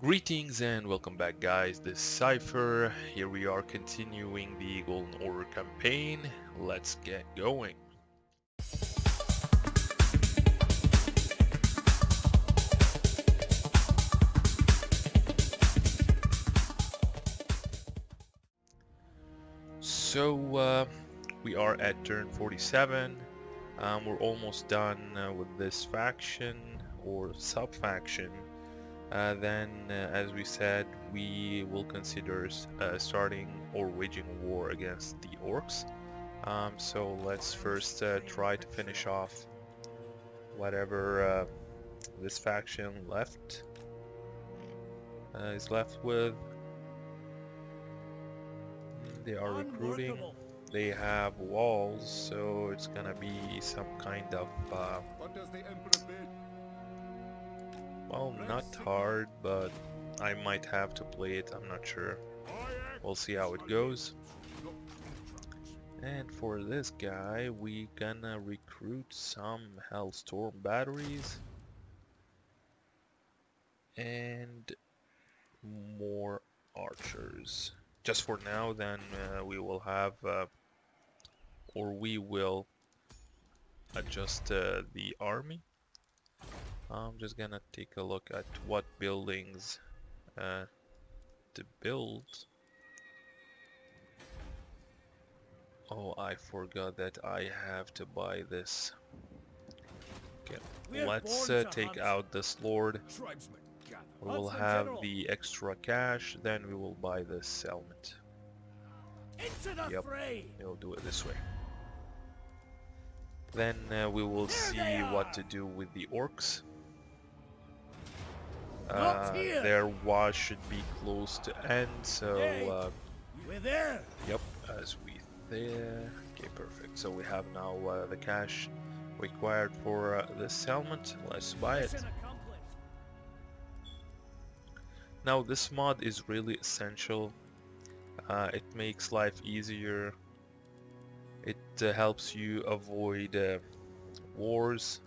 Greetings and welcome back guys, this is Cypher. Here we are continuing the Golden Order campaign. Let's get going. So uh, we are at turn 47. Um, we're almost done uh, with this faction or sub-faction uh, then uh, as we said we will consider uh, starting or waging war against the orcs. Um, so let's first uh, try to finish off whatever uh, this faction left uh, is left with. They are recruiting. They have walls so it's gonna be some kind of Well, not hard, but I might have to play it, I'm not sure. We'll see how it goes. And for this guy, we gonna recruit some Helstorm batteries. And more archers. Just for now, then uh, we will have, uh, or we will adjust uh, the army. I'm just gonna take a look at what buildings uh, to build. Oh, I forgot that I have to buy this. Okay, let's uh, take out this lord. We'll have the extra cash, then we will buy this helmet. Yep. We'll do it this way. Then uh, we will see what to do with the orcs. Uh, their watch should be close to end, so uh, We're there. yep, as we there. Okay, perfect. So we have now uh, the cash required for uh, this helmet. Let's buy it. Now this mod is really essential. Uh, it makes life easier. It uh, helps you avoid uh, wars.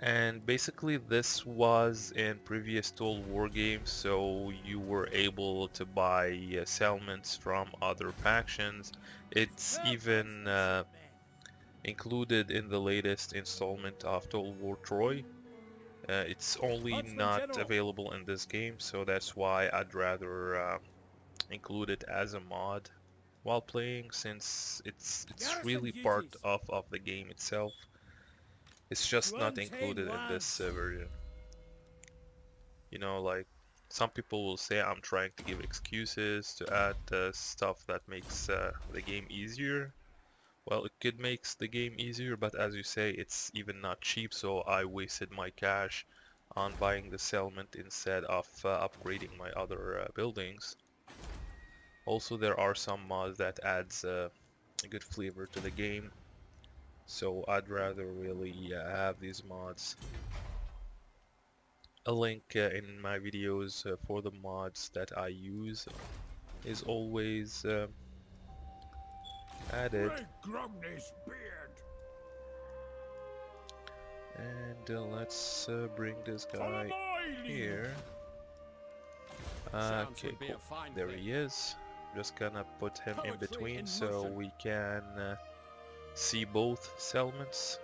And basically this was in previous Total War games so you were able to buy uh, settlements from other factions. It's even uh, included in the latest installment of Total War Troy. Uh, it's only Huntsman not General. available in this game, so that's why I'd rather uh, include it as a mod while playing, since it's it's Garrison really part duties. of of the game itself. It's just not included in this uh, version. You know, like some people will say I'm trying to give excuses to add uh, stuff that makes uh, the game easier. Well, it could makes the game easier, but as you say, it's even not cheap, so I wasted my cash on buying the settlement instead of uh, upgrading my other uh, buildings. Also, there are some mods that adds uh, a good flavor to the game, so I'd rather really uh, have these mods. A link uh, in my videos uh, for the mods that I use is always uh, added. Ray Grumney's beard. And uh, let's uh, bring this guy here. Uh, okay, cool. There he is. Just gonna put him in between so we can uh, see both settlements.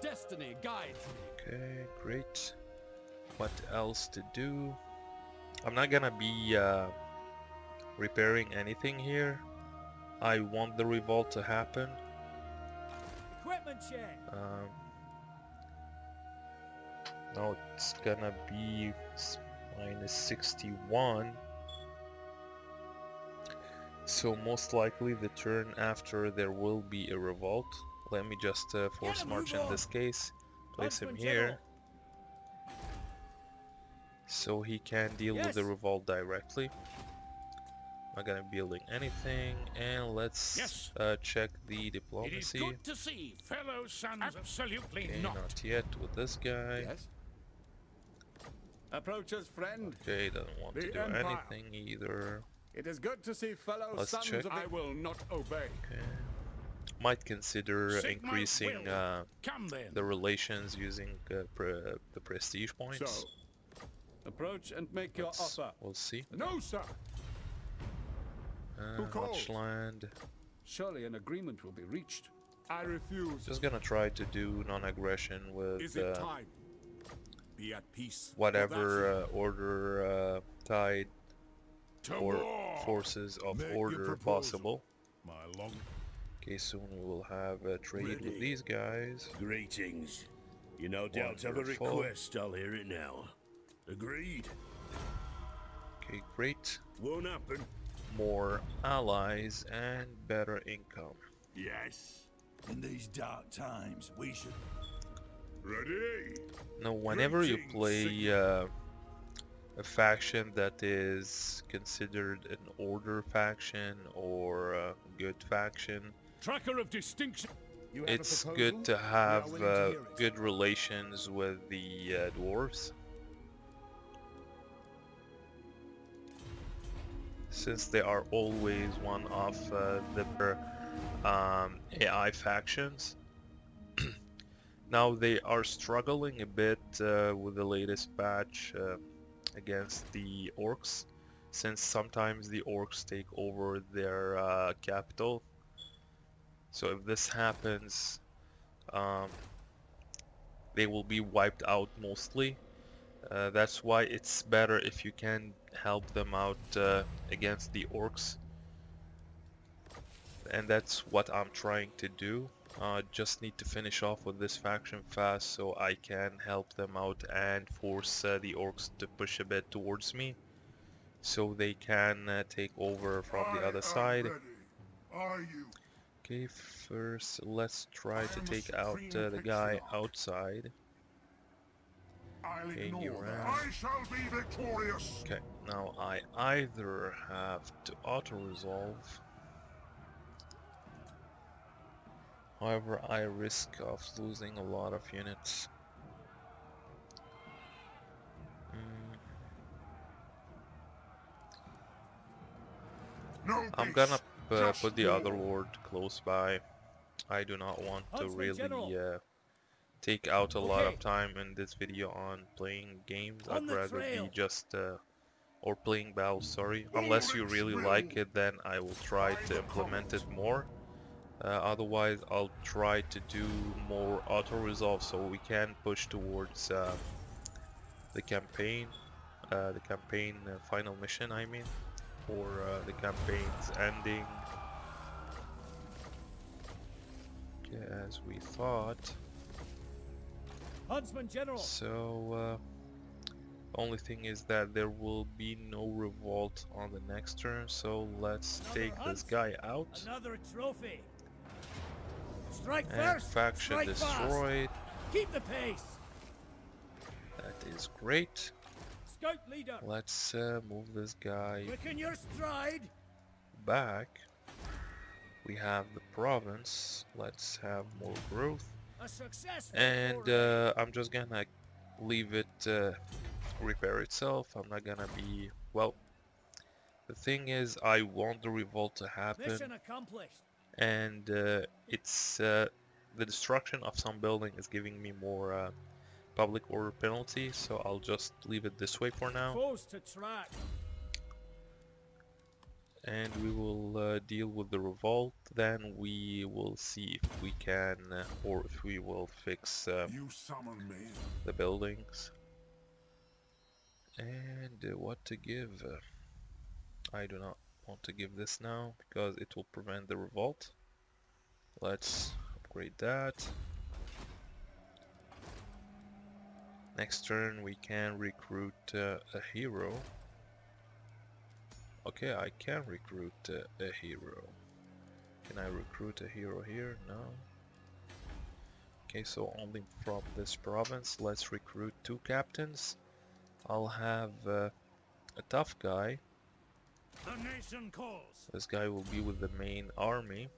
Destiny guides me. Okay, great. What else to do? I'm not gonna be uh, repairing anything here. I want the revolt to happen. Equipment check. Um, now it's gonna be minus 61. So most likely the turn after there will be a revolt. Let me just uh, force him, march in this case. Place him here. So he can deal with the revolt directly. Not gonna be building anything. And let's Yes. uh, check the diplomacy. It is good to see fellow sons Absolutely Okay, not. not yet with this guy. Yes? Approach us, friend. Okay, doesn't want to do Empire. anything either. It is good to see fellow Let's sons check. of the... I will not obey. Okay. might consider Sigmar's increasing uh, the relations using uh, pre the prestige points. So, approach and make your Let's- offer. We'll see. No, sir. Uh, Who much calls? land. Surely an agreement will be reached. I refuse. Just gonna try to do non-aggression with Is it uh, time? Be at peace. whatever uh, order uh, tide To or forces of Make order possible. My long Okay, soon we will have a trade with these guys. Greetings. You no doubt have a request, I'll hear it now. Agreed. Okay, great. Won't happen. More allies and better income. Yes. In these dark times, we should Ready? Now, whenever you play uh, a faction that is considered an order faction or a good faction, Tracker of distinction. It's good to have to uh, it. good relations with the uh, dwarves. Since they are always one of uh, the um, AI factions. now they are struggling a bit uh, with the latest patch uh, against the orcs since sometimes the orcs take over their uh, capital so if this happens, um, they will be wiped out mostly. Uh, that's why it's better if you can help them out uh, against the orcs. And that's what I'm trying to do. Uh, just need to finish off with this faction fast so I can help them out and force uh, the orcs to push a bit towards me. So they can uh, take over from the other side. Okay, first let's try I to take out uh, the guy outside. I'll Okay, ignore that. I shall be victorious. Okay, now I either have to auto-resolve. However, I risk of losing a lot of units. Mm, No I'm gonna uh, put the other lord close by. I do not want to really uh, take out a lot of time in this video on playing games. On I'd rather trail. be just uh, or playing battles. Sorry, unless you really like it, then I will try to implement it more. Uh, otherwise, I'll try to do more auto resolve so we can push towards uh, the campaign, uh, the campaign uh, final mission. I mean, or uh, the campaign's ending. As we thought. Huntsman General. So, uh, only thing is that there will be no revolt on the next turn, so let's Another take this guy out. Another trophy. Strike And first. faction strike fast. destroyed. Keep the pace. That is great. Scout leader. Let's uh, move this guy Quicken your stride. back. We have the province. Let's have more growth. And uh, I'm just gonna leave it uh, repair itself. I'm not gonna be well. The thing is, I want the revolt to happen, Mission accomplished. And uh, it's uh, the destruction of some building is giving me more uh, public order penalty. So I'll just leave it this way for now, Foes to track. and we will uh, deal with the revolt. Then we will see if we can, uh, or if we will fix. Uh, You summon me. the buildings and uh, what to give I do not want to give this now because it will prevent the revolt let's upgrade that next turn we can recruit uh, a hero okay I can recruit uh, a hero can I recruit a hero here no Okay, so only from this province. Let's recruit two captains. I'll have uh, a tough guy. The nation calls. This guy will be with the main army.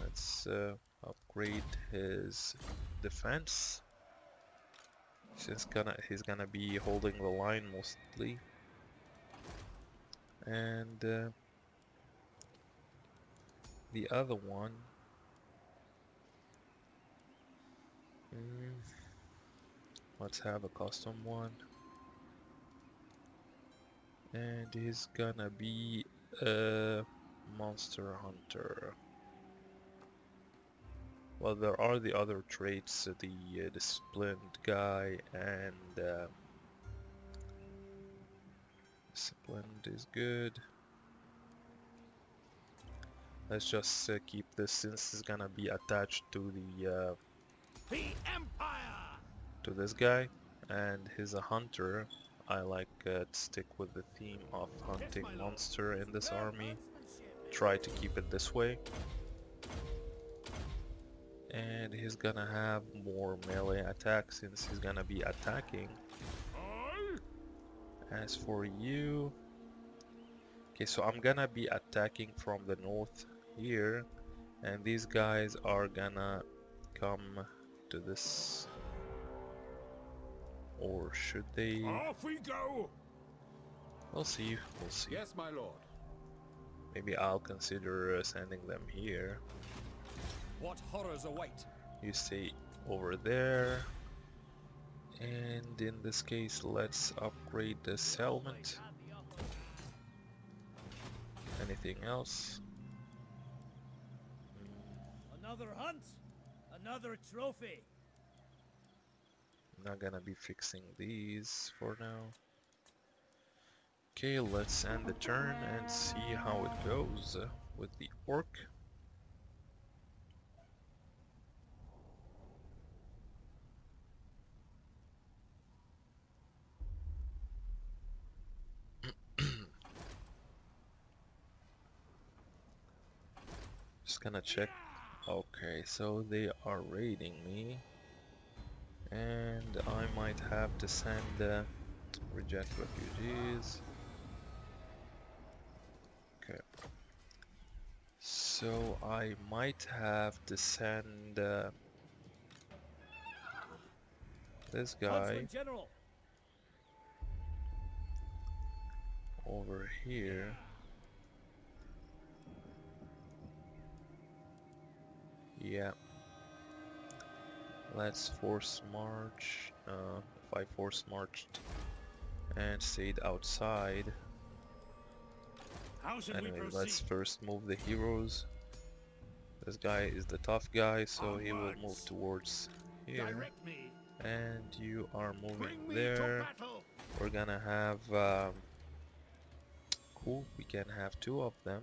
Let's uh, upgrade his defense. He's gonna he's gonna be holding the line mostly. And uh, the other one. Mm, let's have a custom one. And he's gonna be a monster hunter. Well, there are the other traits, the uh, disciplined guy and uh, disciplined is good. Let's just uh, keep this since it's gonna be attached to the uh, The Empire! to this guy and he's a hunter. I like uh, to stick with the theme of hunting monster in this army. Try to keep it this way. And he's gonna have more melee attack since he's gonna be attacking. As for you... Okay, so I'm gonna be attacking from the north here. And these guys are gonna come to this... Or should they... Off we go. We'll see, we'll see. Yes, my lord. Maybe I'll consider uh, sending them here. What horrors await? You stay over there. And in this case, let's upgrade the settlement. Anything else? Another hunt, another trophy. Not gonna be fixing these for now. Okay, let's end the turn and see how it goes with the orc. Just gonna check. Okay, so they are raiding me. And I might have to send uh, reject refugees. Okay. So I might have to send uh, this guy over here. Yeah. Let's force march. Uh, if I force marched and stayed outside. How Anyway, we let's first move the heroes. This guy is the tough guy, so he will move towards here. And you are moving there. We're gonna have um, cool. We can have two of them.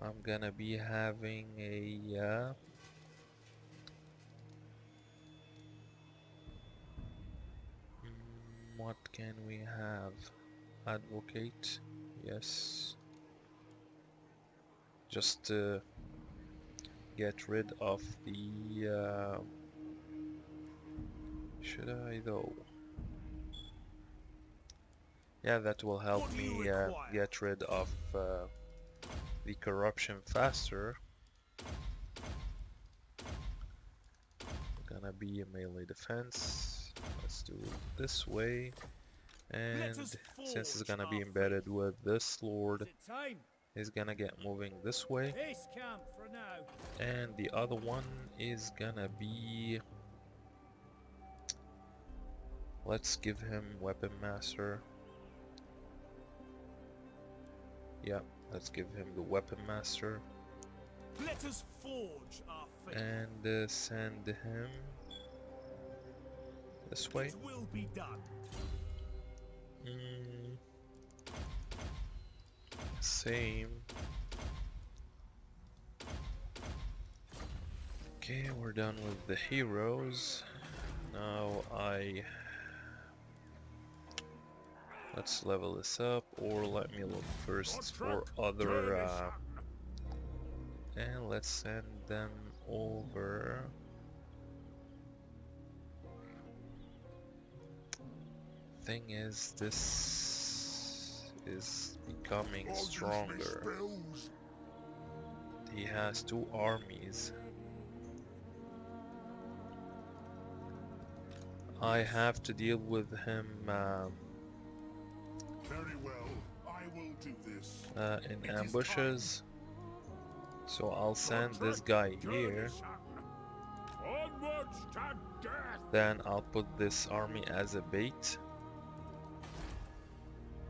I'm gonna be having a uh, what can we have? Advocate, yes. Just to get rid of the. Uh, should I though? Yeah, that will help What do you me uh, get rid of uh, the corruption faster. Gonna be a melee defense. Let's do it this way. And since it's gonna be embedded with this lord, Is he's gonna get moving this way. Base camp for now. And the other one is gonna be... Let's give him Weapon Master. Yeah, let's give him the Weapon Master. Let us forge our fate. And uh, send him this way. It will be done. Mm. Same. Okay, we're done with the heroes. Now I... Let's level this up, or let me look first for other... Uh, and let's send them over... Thing is, this is becoming All use me stronger. He has two armies. I have to deal with him um, Very well. I will do this. uh, in ambushes. So I'll send this guy here. Then I'll put this army as a bait.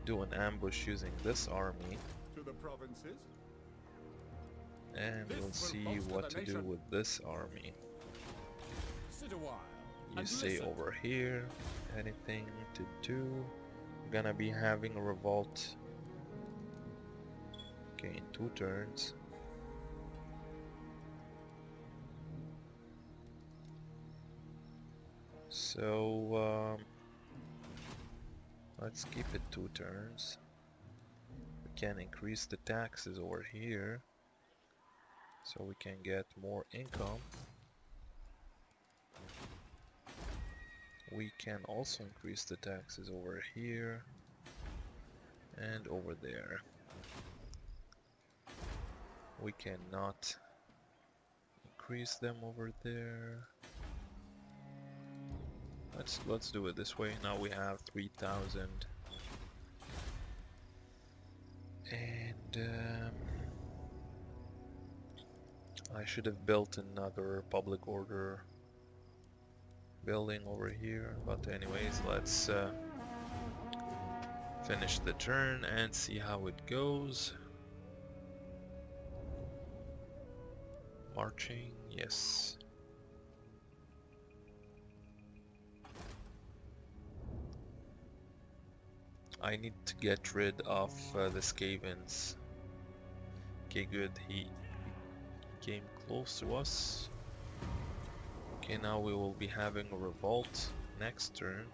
Do an ambush using this army. To the provinces. And This we'll see what to do with this army. Sit a while. You say listen. over here, anything to do. We're gonna be having a revolt. Okay, in two turns. So, um, let's keep it two turns. We can increase the taxes over here, so we can get more income. We can also increase the taxes over here and over there. We cannot increase them over there. Let's let's do it this way. Now we have 3000 and um, I should have built another public order building over here. But anyways let's uh, finish the turn and see how it goes. Marching yes I need to get rid of uh, the Skavens okay good he, came close to us Okay, now we will be having a revolt next turn.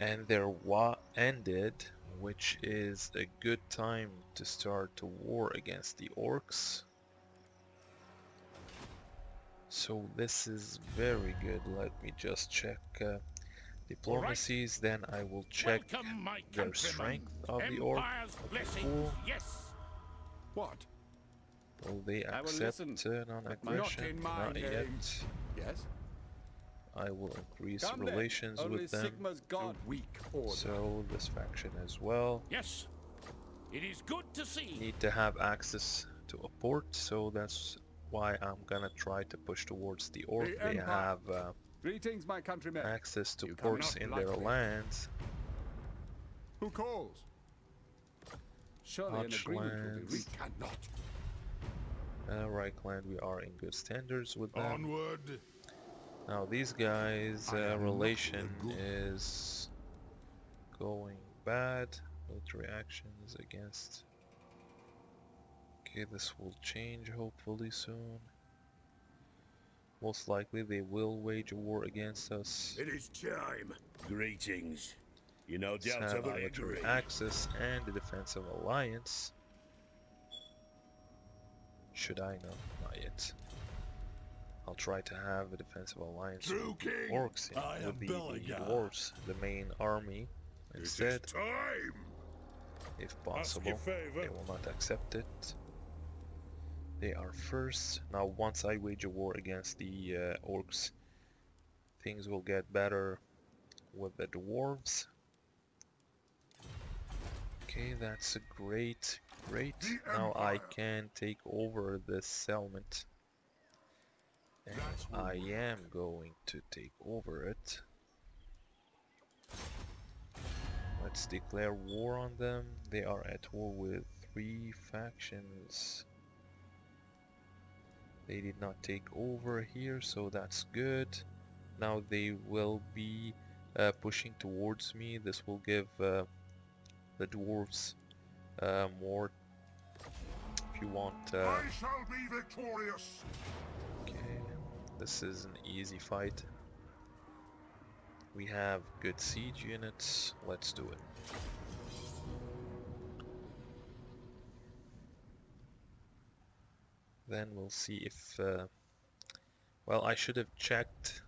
And their wa ended, which is a good time to start a war against the orcs. So this is very good. Let me just check uh, diplomacies, then I will check Welcome, my their countrymen. strength of the orc. Empire's Okay, blessings, cool. yes. What? Will they I will accept listen, uh, but not non-aggression? in my Not name. yet. Yes. I will increase Come relations Only with them. Sigmar's gone. A weak order. So this faction as well. Yes. It is good to see. need to have access to a port, so that's why I'm gonna try to push towards the orc. The They Empire. have uh, Greetings, my countrymen. access to You ports in their me. lands. Who calls? Surely an Hutch agreement will be. We reached. cannot. Uh, Reikland, we are in good standards with them. Onward. Now these guys, uh, relation is going bad. Military actions against. Okay, this will change hopefully soon. Most likely they will wage a war against us. It is time. Greetings. You no Let's doubt have ever agree. access and the defensive alliance. Should I know? Not yet. I'll try to have a defensive alliance True with the king. orcs in- I am with the, the dwarves, the main army, It is instead, time. if possible. They will not accept it. They are first. Now once I wage a war against the uh, orcs, things will get better with the dwarves. Okay, that's a great, great. Now I can take over this settlement. And I am going to take over it. Let's declare war on them. They are at war with three factions. They did not take over here, so that's good. Now they will be uh, pushing towards me. This will give uh, the dwarves uh, more. If you want, uh, I shall be victorious. okay, this is an easy fight. We have good siege units. Let's do it. Then we'll see if. Uh, well, I should have checked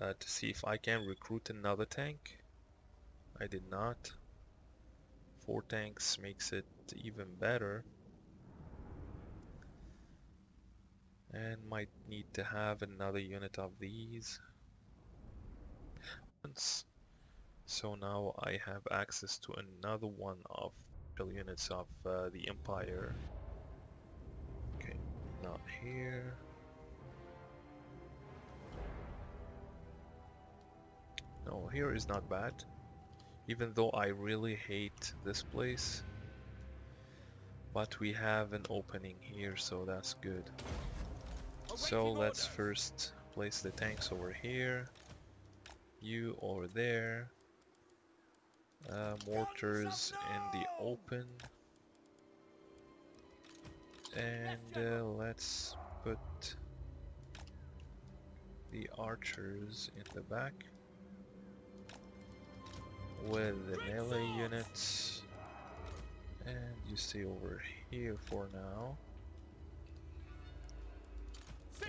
uh, to see if I can recruit another tank. I did not. Four tanks makes it even better. And might need to have another unit of these. So now I have access to another one of the units of uh, the Empire. Not here. No, here is not bad. Even though I really hate this place. But we have an opening here, so that's good. So let's first place the tanks over here. You over there. Uh, mortars in the open. And uh, let's put the archers in the back with the melee units. And you stay over here for now.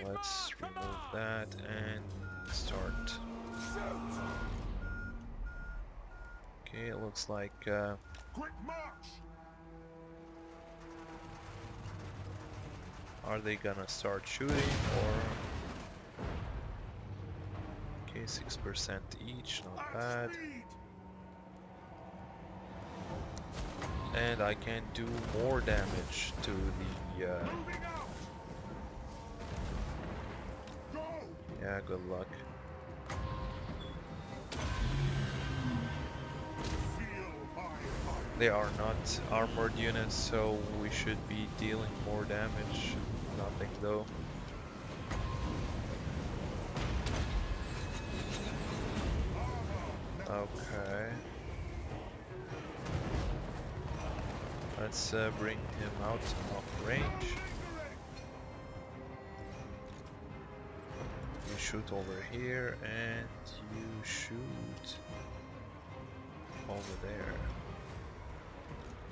Let's remove that and start. Okay it looks like uh, are they gonna start shooting or okay 6% each not bad and I can do more damage to the uh, Moving out! Go! yeah good luck Feel my fire! they are not armored units so we should be dealing more damage nothing though okay. Let's uh, bring him out of range. You shoot over here and you shoot over there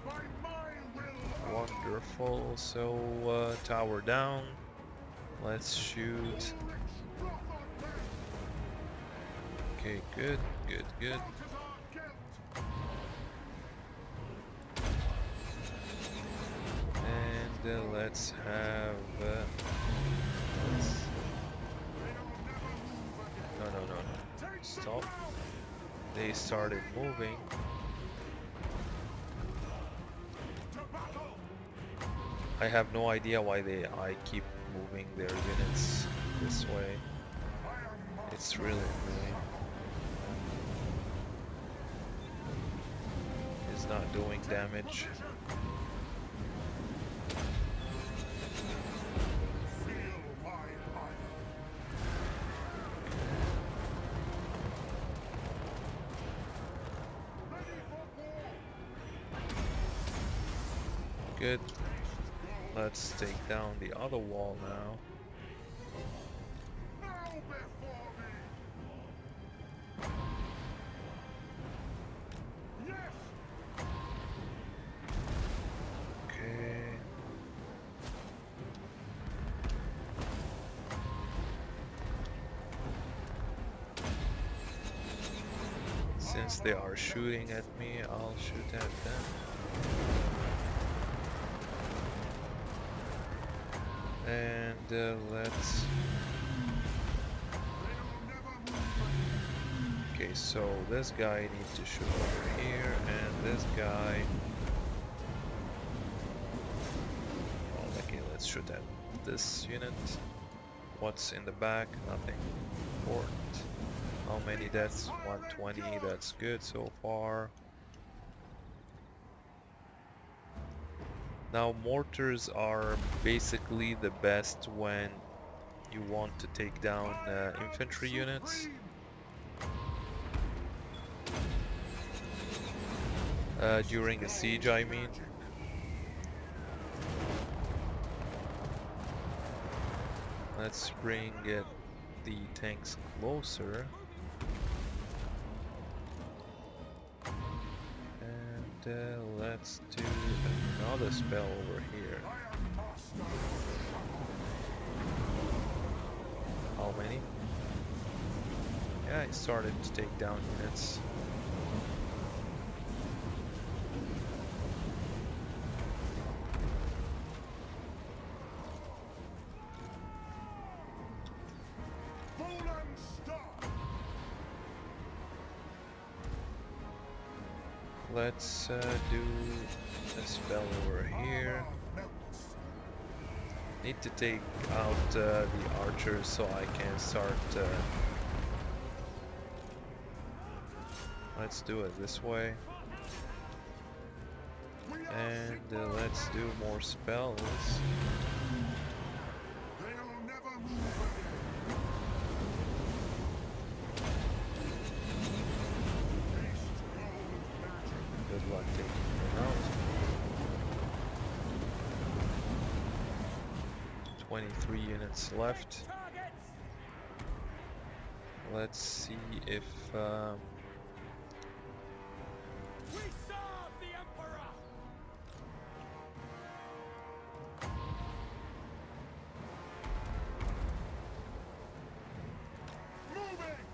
By my. So, uh, tower down. Let's shoot. Okay, good, good, good. And uh, let's have. Uh, let's... No, no, no, no. Stop. They started moving. I have no idea why they I keep moving their units this way. It's really annoying. It's not doing damage. Good. Let's take down the other wall now. Since they are shooting at me, I'll shoot at them. And uh, let's... Okay, so this guy needs to shoot over here, and this guy... Well, okay, let's shoot at this unit. What's in the back? Nothing important. How many deaths? 120, that's good so far. Now mortars are basically the best when you want to take down uh, infantry units. Uh, during a siege I mean. Let's bring it, the tanks closer. Uh, let's do another spell over here. How many? Yeah, it started to take down units. Do a spell over here. Need to take out uh, the archers so I can start. Uh... Let's do it this way. And uh, let's do more spells. They'll never move again. Haste gold magic. Good luck taking them out. 23 units left. Let's see if um, We serve the Emperor! Moving!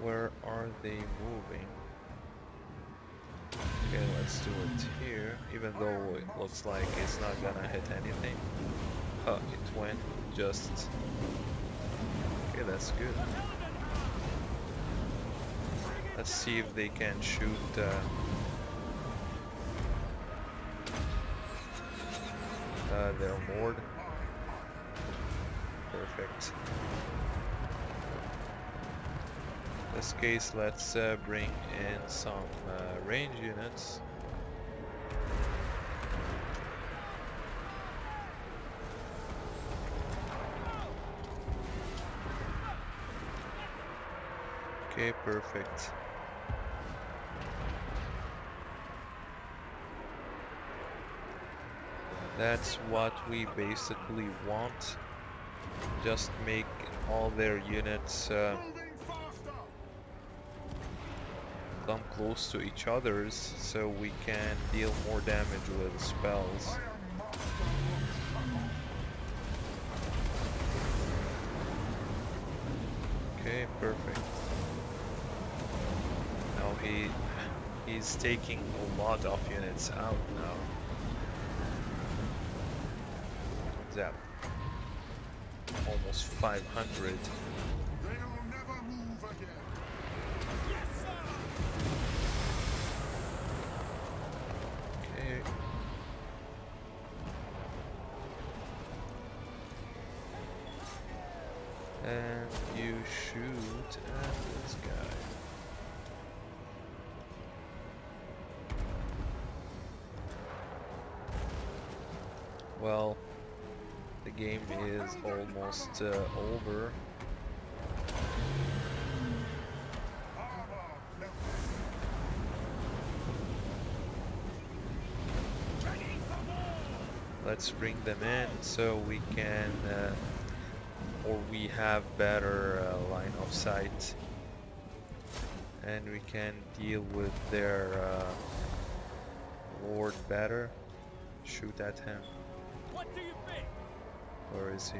where are they moving. Okay, let's do it here, even though it looks like it's not gonna hit anything. Oh, it went just... Okay, that's good. Let's see if they can shoot uh, uh, their board. Perfect. In this case, let's uh, bring in some uh, range units. Okay, perfect. That's what we basically want. Just make all their units uh, come close to each other's so we can deal more damage with spells. I am master of Shadow. Okay, perfect. Now he he's taking a lot of units out now. Zap. Almost 500. Almost uh, over. Let's bring them in so we can, uh, or we have better uh, line of sight, and we can deal with their uh, lord better. Shoot at him. Where is he?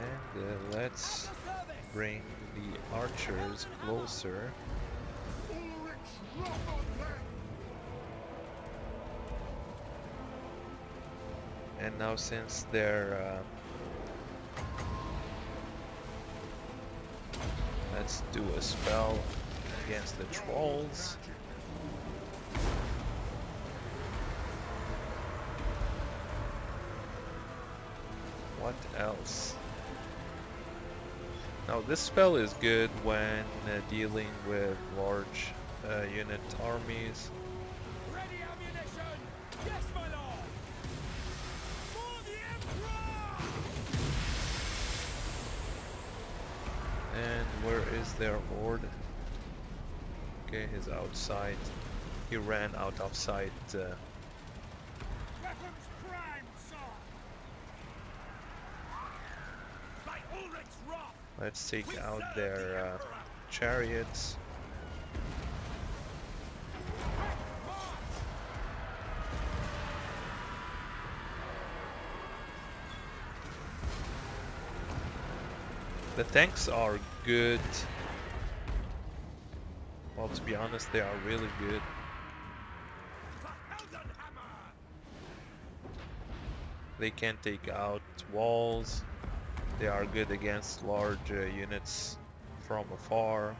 And uh, let's bring the archers closer. And now since they're uh, let's do a spell against the trolls. This spell is good when uh, dealing with large uh, unit armies. Ready ammunition! Yes, my lord! For the Emperor! And where is their lord? Okay, he's outside. He ran out of sight. Uh, let's take out their uh, chariots. The tanks are good. Well, to be honest, they are really good. They can take out walls. They are good against large uh, units from afar.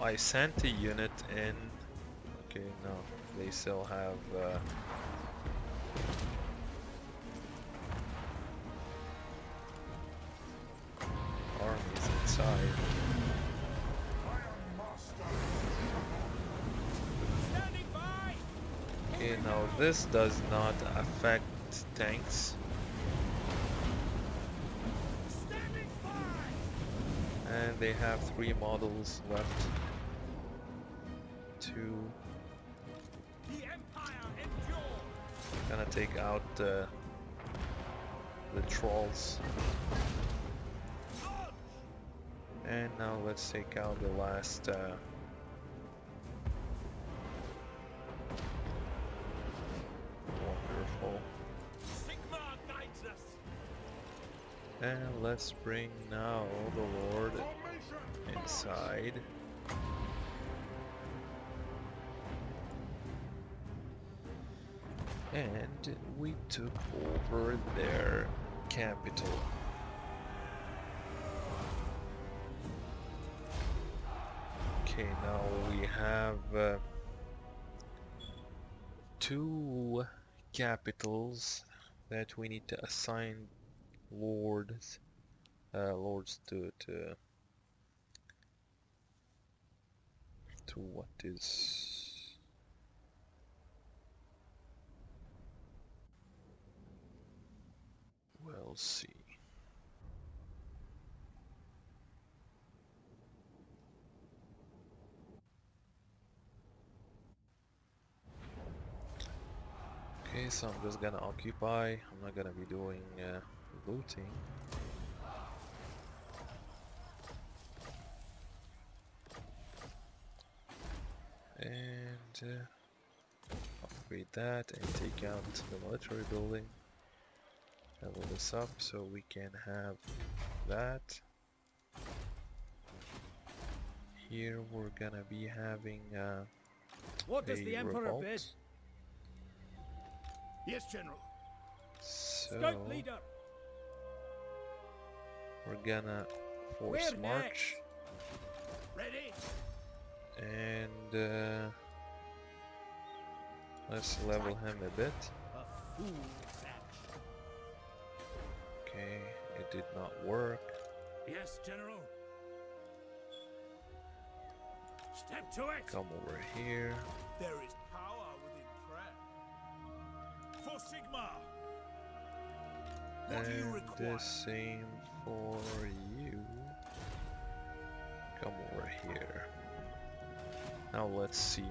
I sent a unit in... Okay, no, they still have... Uh, armies inside. Okay, now this does not affect tanks. And they have three models left. Take out uh, the trolls. And now let's take out the last uh, Wonderful. Sigmar guides us! And let's bring now the Lord inside. And we took over their capital. Okay, now we have uh, two capitals that we need to assign lords, uh, lords to to to what is we'll see. Okay, so I'm just gonna occupy. I'm not gonna be doing uh, looting. And uh, upgrade that and take out the military building. Level this up so we can have that. Here we're gonna be having uh, What does a the Emperor revolt. bid? Yes, General. So Scout leader. we're gonna force Where march Ready? and uh, let's level him a bit. A fool's action. Okay, it did not work. Yes, General. Step to it! Come over here. There is power within prayer. For Sigmar! What do you require? the same for you. Come over here. Now let's see.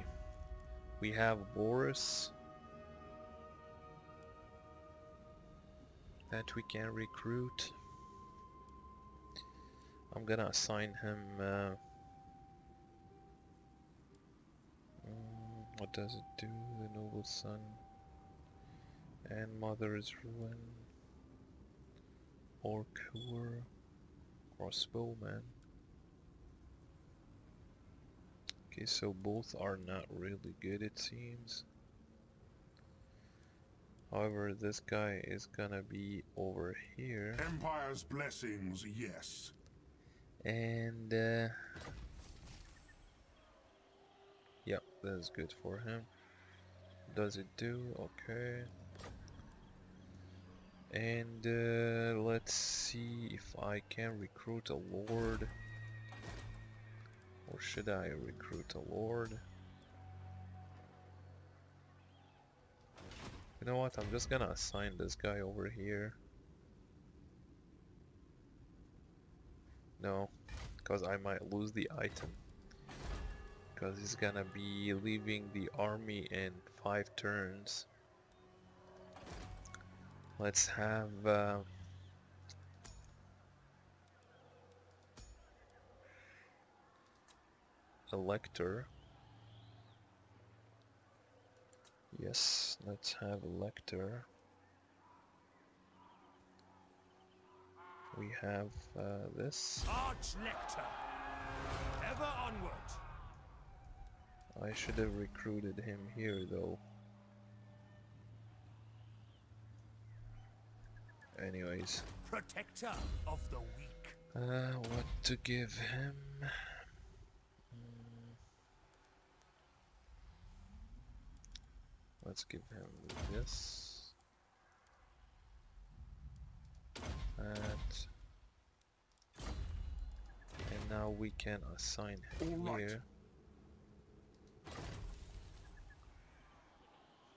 We have Boris. That we can recruit. I'm gonna assign him uh, mm, what does it do? The noble son and mother is ruined. Orkur, crossbowman. Okay, so both are not really good it seems. However, this guy is gonna be over here, Empire's blessings, yes. and uh, yep, that's good for him. Does it do? Okay. And uh, let's see if I can recruit a lord. Or should I recruit a lord? You know what, I'm just gonna assign this guy over here. No, because I might lose the item. Because he's gonna be leaving the army in 5 turns. Let's have uh, Elector. Yes, let's have a lector. We have uh, this. Arch Lector. Ever onward. I should have recruited him here though. Anyways, Protector of the weak. uh, what to give him? Let's give him this. That. And now we can assign him All right. here.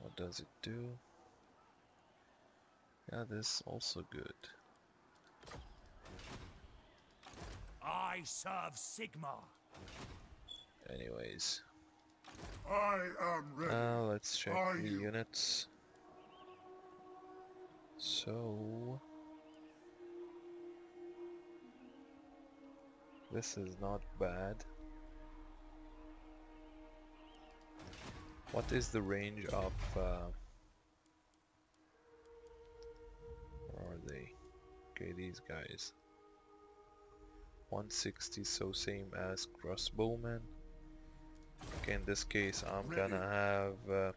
What does it do? Yeah, this also good. I serve Sigmar. Anyways, I am ready. now let's check Are the you- units. So this is not bad. What is the range of uh, where are they? Okay, these guys. 160, so same as crossbowmen. Okay, in this case, I'm Ready. gonna have uh,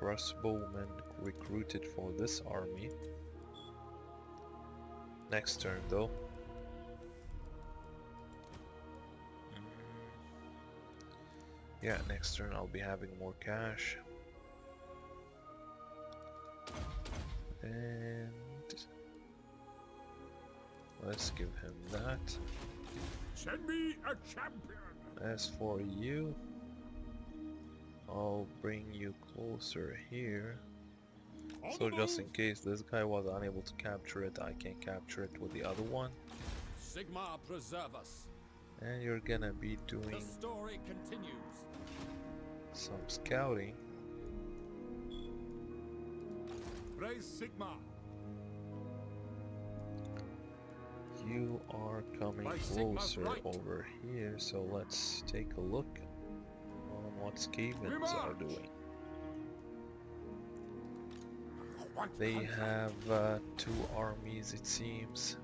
crossbowmen recruited for this army. Next turn, though. Yeah, next turn I'll be having more cash. And let's give him that. Send me a champion. As for you, I'll bring you closer here. So just in case this guy was unable to capture it, I can capture it with the other one. Sigmar preserve us. And you're gonna be The doing story continues. some scouting. Raise Sigmar. You are coming closer over here, so let's take a look on what Skavens are doing. They have uh, two armies, it seems,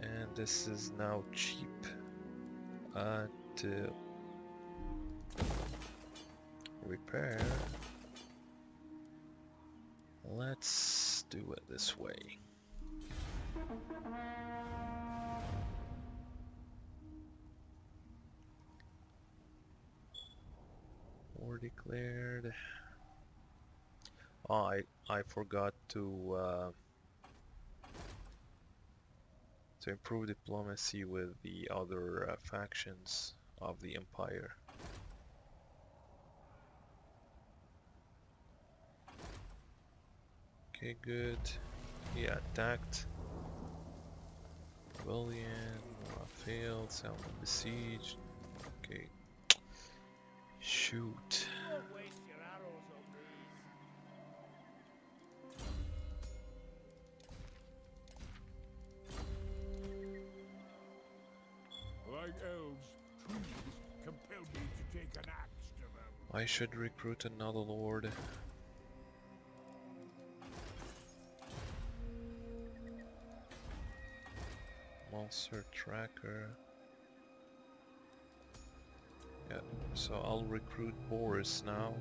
and this is now cheap uh, to repair. Let's do it this way. War declared. Oh, I I forgot to uh, to improve diplomacy with the other uh, factions of the empire. Okay, good. He attacked. Uh, failed, sound besieged. Okay. Shoot. Don't waste your arrows on these. Like elves, trees compel me to take an axe to them. I should recruit another lord. Monster tracker. Yeah, so I'll recruit Boris now.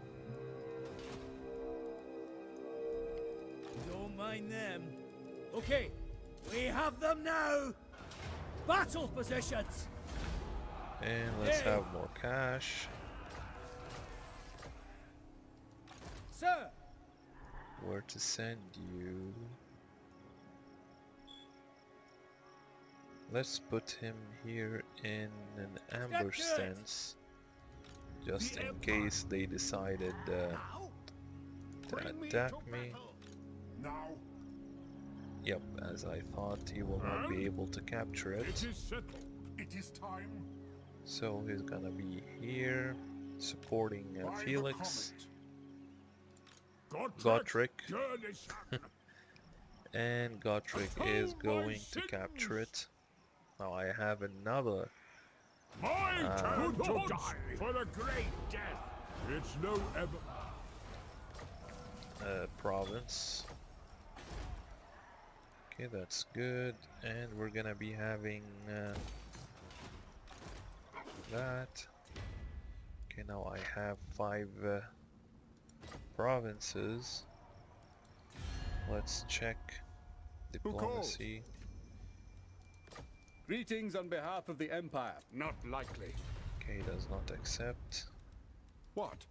Don't mind them. Okay, we have them now. Battle positions. And let's Yay. have more cash. Sir, Where to send you? Let's put him here in an ambush stance. Just in case they decided uh, to attack me. Now Yep, as I thought, he will not be able to capture it it. is settled. It is time. So he's gonna be here, supporting uh, Felix. Gotrek, and Gotrek is going to capture it. Now I have another My Uh, turn to die. for the great death. It's no ever. uh, province. Okay, that's good. And we're gonna be having uh, that. Okay, now I have five uh, provinces. Let's check Who calls? diplomacy. Greetings on behalf of the Empire. Not likely. Okay, does not accept. What?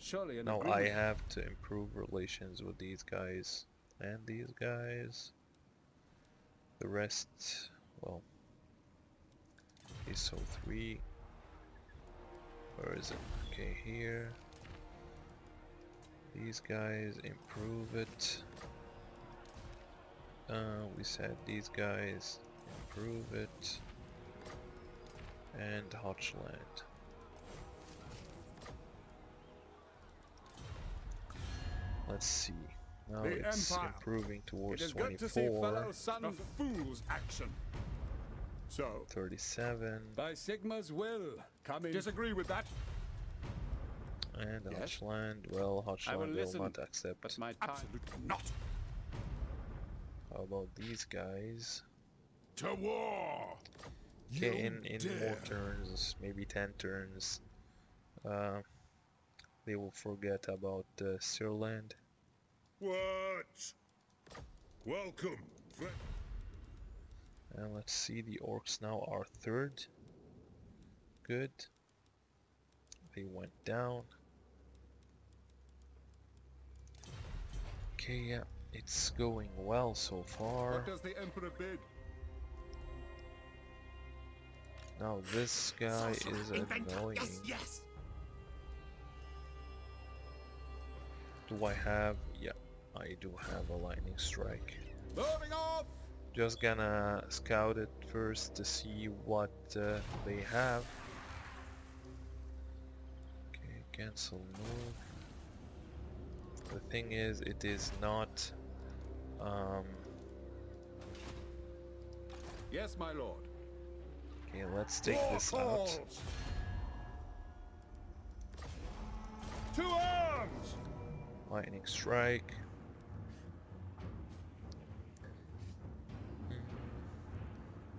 Surely an Now I have to improve relations with these guys and these guys. The rest, well, okay, so three. Where is it? Okay, here. These guys improve it. Uh, we said these guys improve it. And Hochland. Let's see. Now The it's Empire. improving It towards is good to see 24, fellow son A fool's action. So, 37, by Sigmar's will coming. disagree with that? and Yes? Hochland. Well, I will Hochland will listen, not accept. but my time. Absolutely not. How about these guys? To war! Okay, in, in more turns, maybe 10 turns, uh, they will forget about uh, Sirland. What? Welcome. And let's see, the orcs now are third. Good. They went down. Okay, yeah, it's going well so far. What does the Emperor bid? Now this guy is annoying. yes. Do I have? Yeah, I do have a lightning strike. Moving off! Just gonna scout it first to see what uh, they have. Okay, cancel move. The thing is, it is not. Um, Yes, my lord. okay, let's take War this out. calls! To arms! Lightning strike.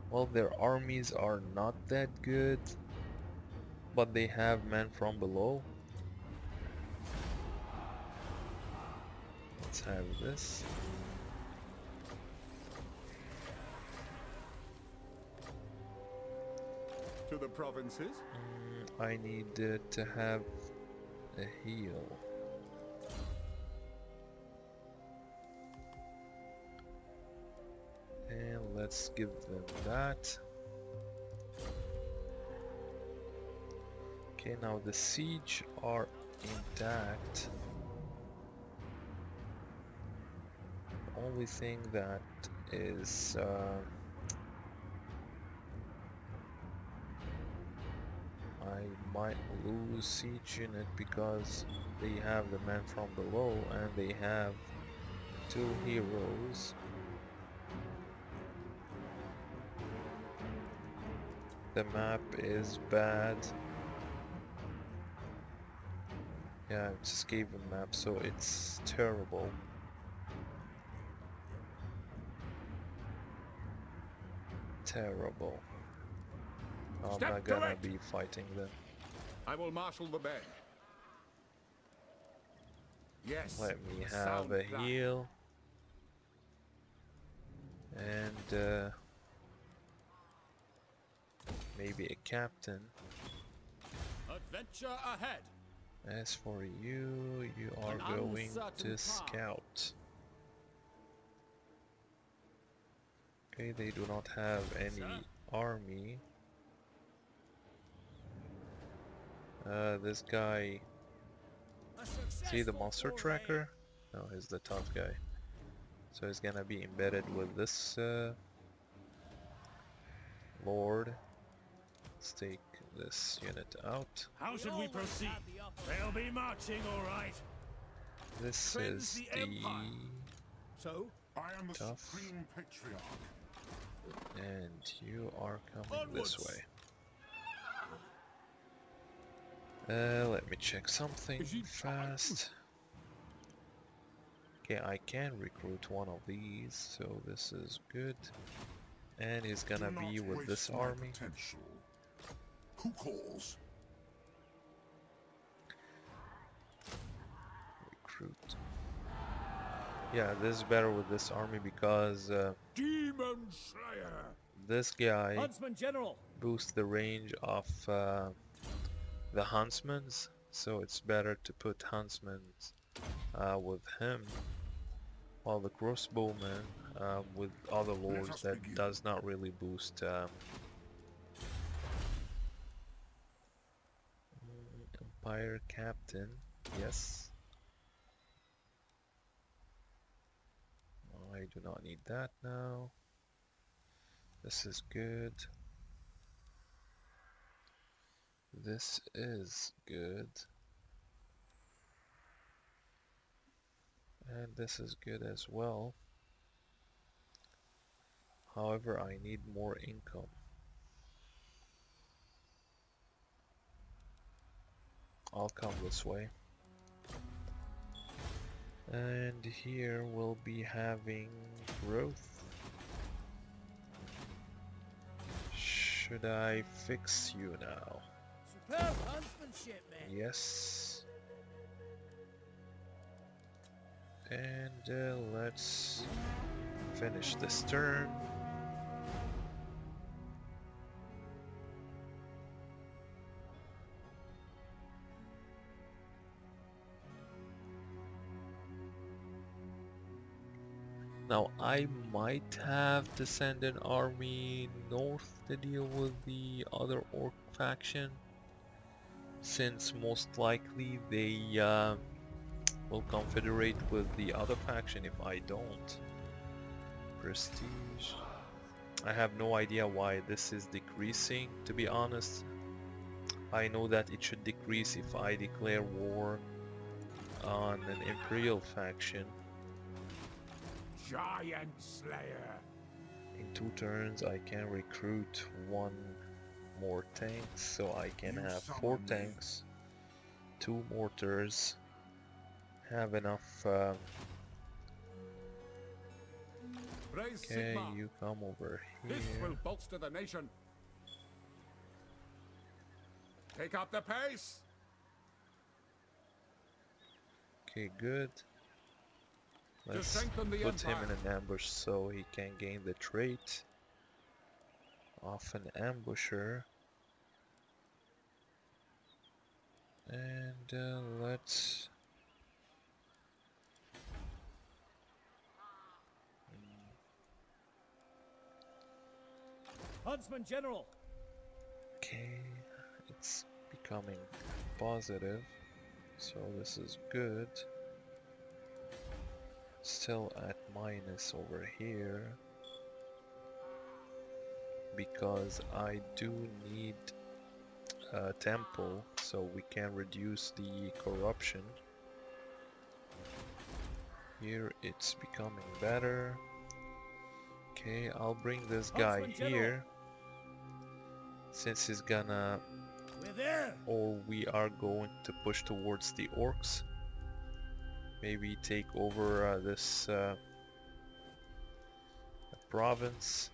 Well, their armies are not that good, but they have men from below. Let's have this. To the provinces? Mm, I need uh, to have a heal. And let's give them that. Okay, now the siege are intact. The only thing that is uh, I might lose siege unit because they have the men from below and they have two heroes. The map is bad. Yeah, I just gave a map, so it's terrible. Terrible. I'm Step not gonna be fighting them. I will marshal the men. Yes. Let me have a heal. And uh, maybe a captain. Adventure ahead. As for you, you are An going to scout. Okay, they do not have any army. Uh, this guy, A see the monster tracker? No, he's the tough guy. So he's gonna be embedded with this uh, lord. Let's take this unit out. How should we proceed? have the upper They'll be marching, all right. This Cleanse is the the So, I am the Tough. supreme patriarch. And you are coming this way. Uh, let me check something fast. Okay, I can recruit one of these, so this is good. And he's gonna be with this army. Potential. Who calls? Recruit. Yeah, this is better with this army because uh, Demon Slayer. this guy Huntsman General. boosts the range of uh, the huntsmans, so it's better to put huntsmen uh, with him, while the crossbowman uh, with other lords that begin. does not really boost. Um, Empire captain, yes. I do not need that now. This is good. This is good. And this is good as well. However, I need more income. I'll come this way. And here we'll be having growth. Should I fix you now? Superb huntsmanship, men. Yes. And uh, let's finish this turn. Now I might have to send an army north to deal with the other orc faction since most likely they uh, will confederate with the other faction if I don't. Prestige. I have no idea why this is decreasing to be honest. I know that it should decrease if I declare war on an imperial faction. Giant Slayer. In two turns I can recruit one more tanks, so I can You have four me. tanks, two mortars, have enough. Um, Raise okay, you come over here. This will bolster the nation. Take up the pace. Okay, good. Let's put him in an ambush so he can gain the trait of an ambusher. And uh, let's Huntsman General. Okay, it's becoming positive, so this is good. Still at minus over here because I do need a temple so we can reduce the corruption. Here it's becoming better. Okay, I'll bring this guy here since he's gonna or we are going to push towards the orcs. Maybe take over uh, this uh, province,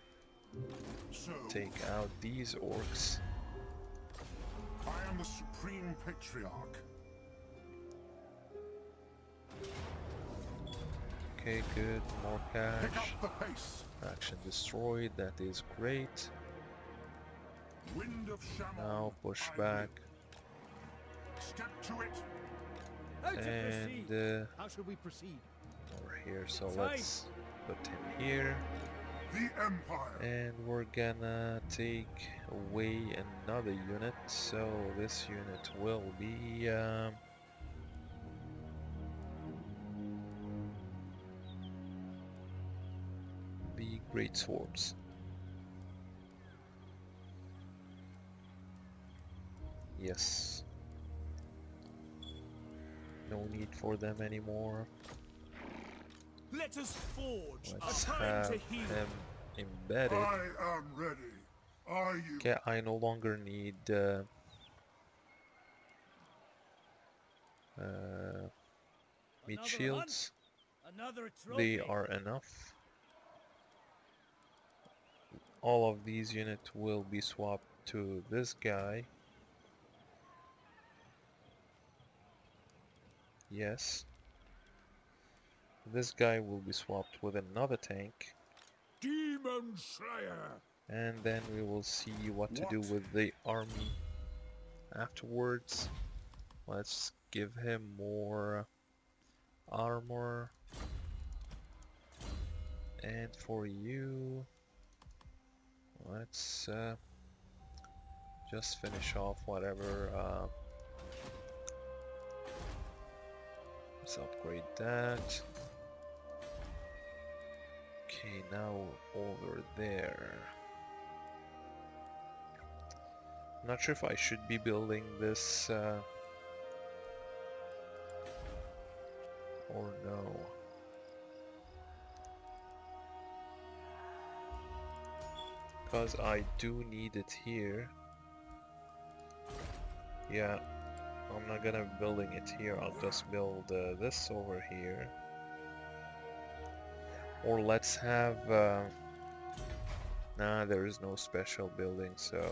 take out these orcs. I am the Supreme Patriarch. Okay, good, more Pick cash. up the pace. Faction destroyed, that is great. Wind of Shaman. Now push I back will. Step to it. How and uh, How should we proceed? over here. So let's put him here. And we're gonna take away another unit, so this unit will be um, the Great Swords. Yes. No need for them anymore. Let us forge Let's a time have to heal. him embedded. I am ready. Are you? Okay, I no longer need uh, uh, meat Another shields. Another. They are enough. All of these units will be swapped to this guy. Yes. This guy will be swapped with another tank. Demon Slayer. And then we will see what to do with the army afterwards. Let's give him more armor. And for you, let's uh, just finish off whatever. Uh, let's upgrade that. Okay, now over there. Not sure if I should be building this uh, or no. Because I do need it here. Yeah, I'm not gonna be building it here, I'll just build uh, this over here. Or let's have... Uh, nah, there is no special building, so...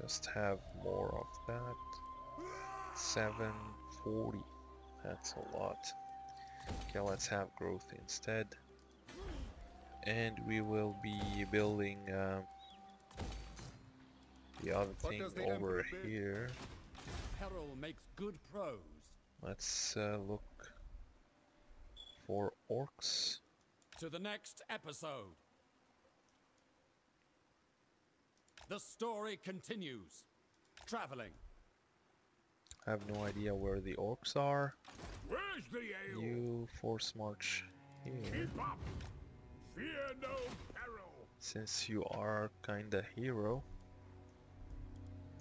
Just have more of that. 740. That's a lot. Okay, let's have growth instead. And we will be building uh, the other What thing over here. Peril makes good prose. Let's uh, look for orcs. To the next episode. The story continues. Traveling. I have no idea where the orcs are. Where's the ale? You force march here. Keep up. Fear no peril. since you are kinda hero.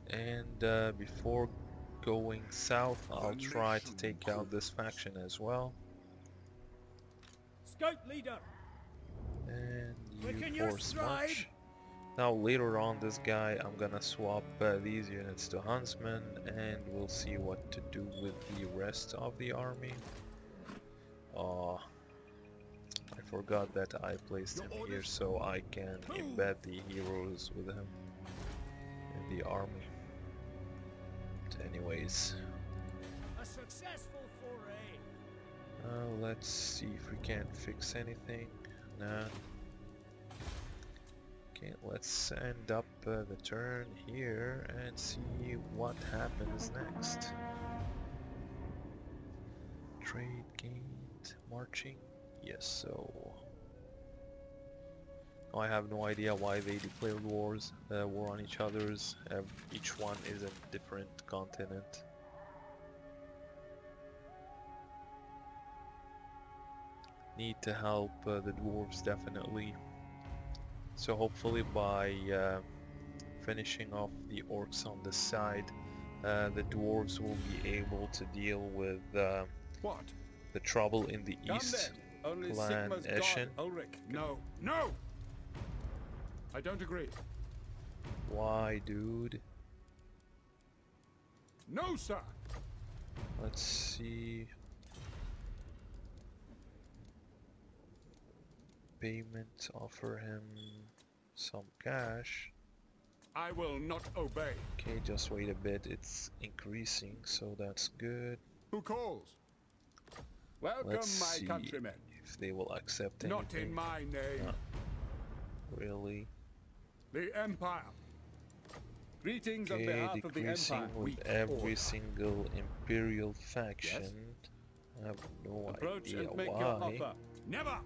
And uh, before going south, I'll try to take out this faction as well. Scout leader. And you force march. Now later on this guy, I'm gonna swap uh, these units to huntsmen and we'll see what to do with the rest of the army. Uh, I forgot that I placed him here so I can embed the heroes with him in the army. But anyways, A. uh, let's see if we can't fix anything. Nah. Okay, let's end up uh, the turn here and see what happens next. Trade gained, marching. Yes, so I have no idea why they declared wars, uh, war on each other's. Each one is a different continent. Need to help uh, the dwarves definitely. So hopefully by uh, finishing off the orcs on this side, uh, the dwarves will be able to deal with uh, What? the trouble in the east. then. Only Clan Eshin. Ulrich. No. No! I don't agree. Why, dude? No, sir! Let's see. Payment, offer him some cash. I will not obey. Okay, just wait a bit, it's increasing, so that's good. Who calls? Welcome, Let's my see countrymen. if they will accept Not in my name. Really? The Empire. Greetings on Okay, behalf of the decreasing Empire. with Weak every order. single Imperial faction. I have no Approach idea and make why. your offer. Never!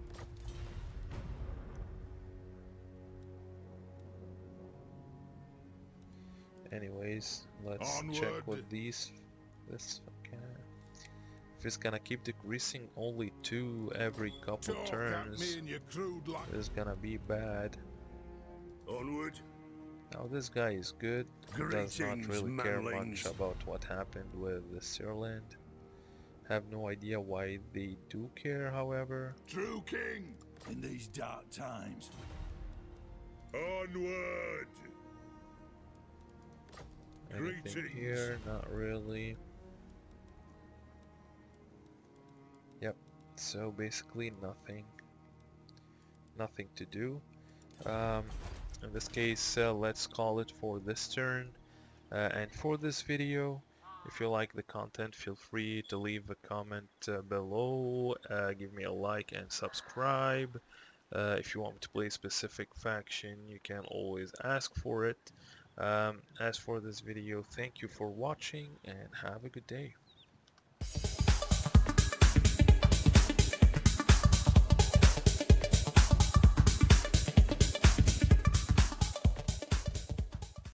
Anyways, let's check Onward. with these. This okay. If it's gonna keep decreasing only two every couple Talk turns, me in your crude like. this gonna be bad. Onward. Now this guy is good. Does not Greetings, really care much about what happened with the Searland. Have no idea why they do care, however. True king. in these dark times. Onward! Anything Greetings. here? Not really. Yep. So basically nothing. Nothing to do. Um, in this case, uh, let's call it for this turn. Uh, and for this video, if you like the content, feel free to leave a comment uh, below, uh, give me a like and subscribe. Uh, if you want me to play a specific faction, you can always ask for it. Um, as for this video, thank you for watching and have a good day.